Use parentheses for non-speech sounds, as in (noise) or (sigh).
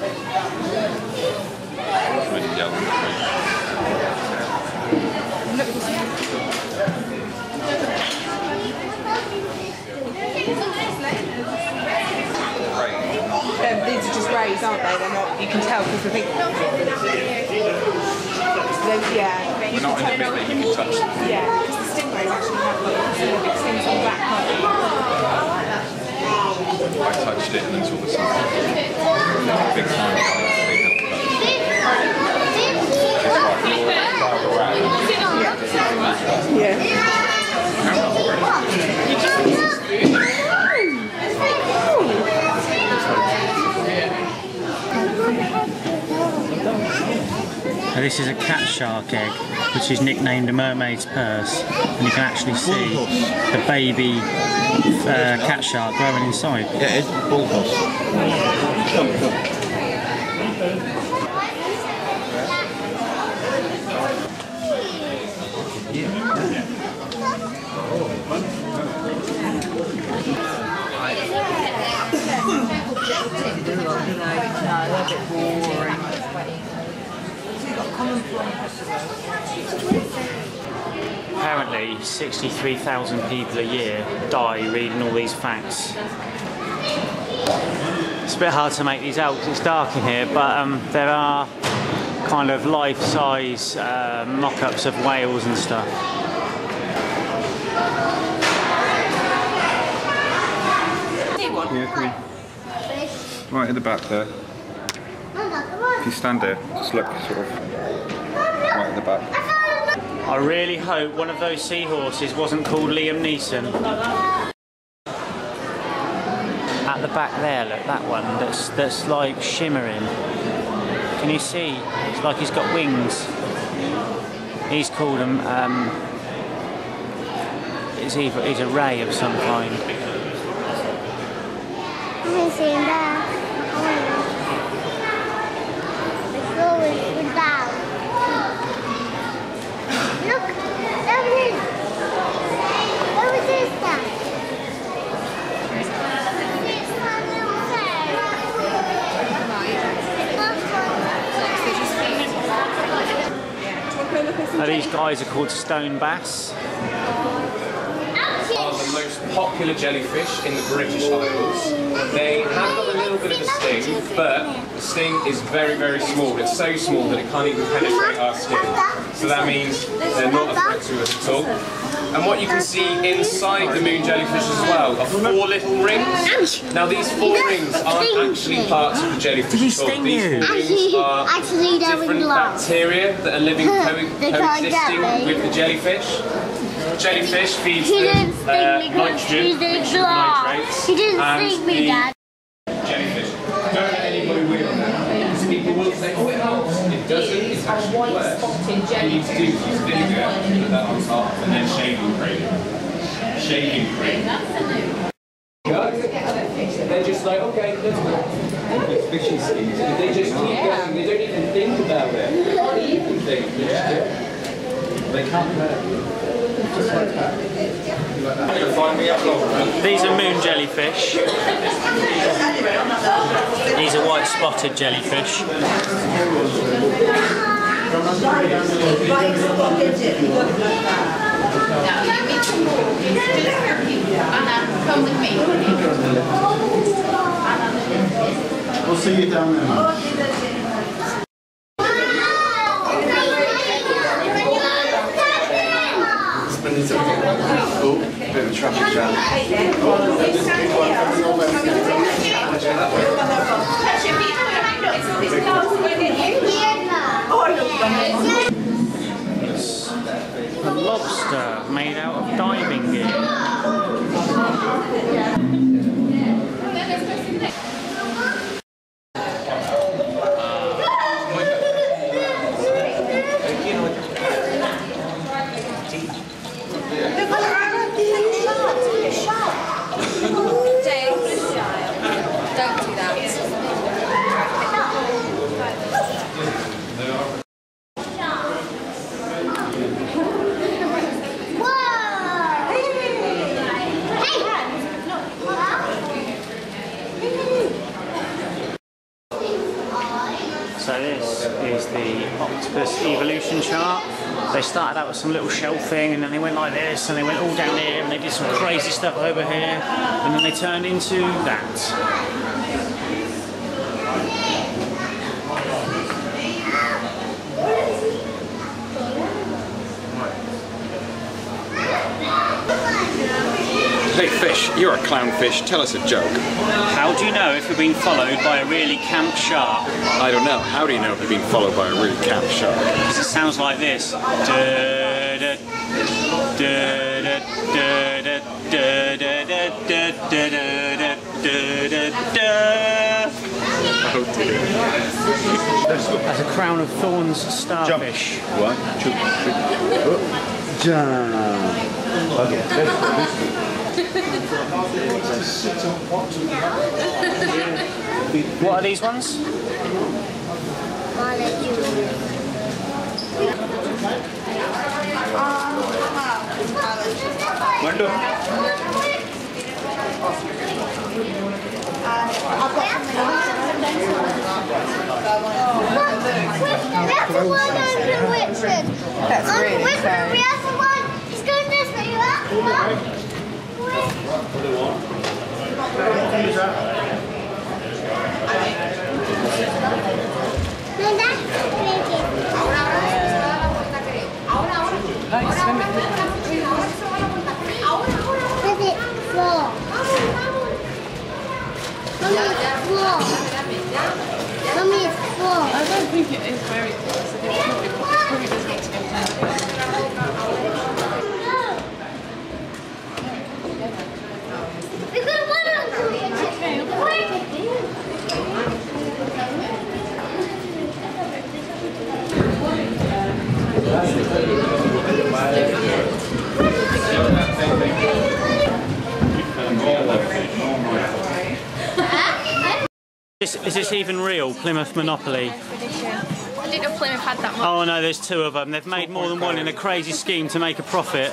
Yellow. Um, these are just rays, aren't they? They're not. You can tell because the big. Yeah. They're not in the bit that you can touch. them. Yeah, because the stingrays actually have sort of things on the back. can't they? I touched it and then saw the sun. Big time. Yeah. Now, this is a cat shark egg, which is nicknamed a mermaid's purse, and you can actually see the baby uh, cat shark growing inside. Yeah, it's bull huss. Apparently, 63,000 people a year die reading all these facts. It's a bit hard to make these out because it's dark in here, but um, there are kind of life-size uh, mock-ups of whales and stuff. Yeah, Right at the back there. If you stand there, just look sort of right at the back. I really hope one of those seahorses wasn't called Liam Neeson. At the back there, look, that one that's that's like shimmering. Can you see? It's like he's got wings. He's called him. Um, it's either he's a ray of some kind. haven't seen that. Let's go with down. Look, there it is. Where was this down? It's one little Now, these guys are called stone bass. Are the most popular jellyfish in the British Isles. They have got a little bit of a sting, but the sting is very, very small. It's so small that it can't even penetrate our skin. So that means they're not a threat to us at all. And what you can see inside the moon jellyfish as well are four little rings. Now these four rings aren't actually parts of the jellyfish at all. These four rings are actually they're different bacteria that are living (laughs) co- They can't get coexisting with the jellyfish. Jellyfish feeds He them didn't uh, me because nitrogen, he's in mixture nitrates, He didn't and sting me, Dad. jellyfish. Don't let anybody win on that. Because people will say, oh, it helps. It doesn't. It's actually worse. What you need to do is use vinegar, put that on top, and then shaving cream. Shaving cream. They're just like, okay, let's go. These fishing. They just keep going. They don't even think about it. They can't even think. They just do it. They can't hurt you. Just like that. You'll find me up long. These are moon jellyfish. These are white spotted jellyfish. Anna, come with me. We'll see you down there. Oh, bit of a traffic jam. A lobster made out of diving gear. this is the octopus evolution chart. They started out with some little shelving and then they went like this and they went all down here and they did some crazy stuff over here and then they turned into that. Hey fish, you're a clownfish. Tell us a joke. How do you know if you're being followed by a really camp shark? I don't know. How do you know if you're being followed by a really camp shark? Because it sounds like this. Oh dear. That's a crown of thorns starfish. One, two, three. Oh. Jump. Okay. (laughs) What are these ones? That's the one under Richard. That's On really Richard, fair. we have the one. He's going this way. Is it four? Mommy, it's. Mommy. I don't think it is very close. It probably, probably does need to go down. We got one on Is, is this even real, Plymouth Monopoly? I didn't know Plymouth had that oh, much. Oh no, there's two of them. They've made more than one in a crazy scheme to make a profit.